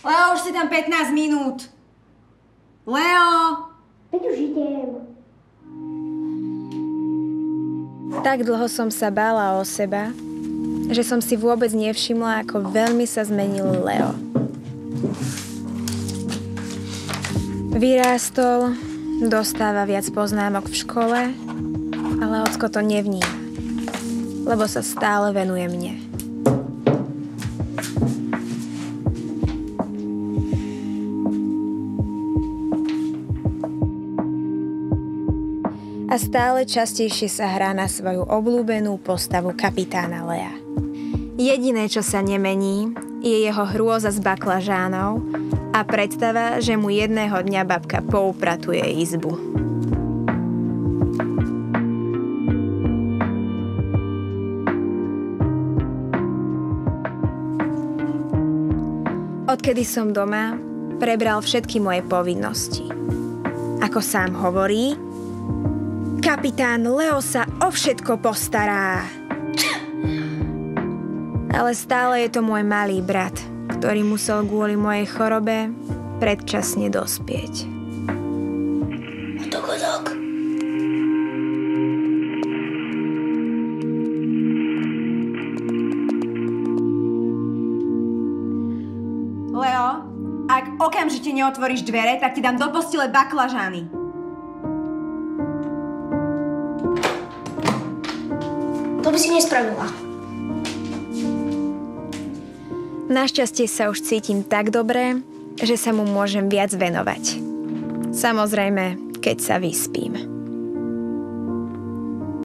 Leo, už si tam 15 minút. Leo! Veď už idem. Tak dlho som sa bála o seba, že som si vôbec nevšimla, ako veľmi sa zmenil Leo. Vyrástol, dostáva viac poznámok v škole, ale ocko to nevníma, lebo sa stále venuje mne. A stále častejšie sa hrá na svoju obľúbenú postavu kapitána Lea. Jediné, čo sa nemení, je jeho hrôza s baklažánov a predstava, že mu jedného dňa babka poupratuje izbu. Odkedy som doma, prebral všetky moje povinnosti. Ako sám hovorí, kapitán Leo sa o všetko postará. Ale stále je to môj malý brat, ktorý musel kvôli mojej chorobe predčasne dospieť. Dogodok. Leo, ak okamžite neotvoríš dvere, tak ti dám do postele baklažány. To by si nespravila. Našťastie sa už cítim tak dobre, že sa mu môžem viac venovať. Samozrejme, keď sa vyspím.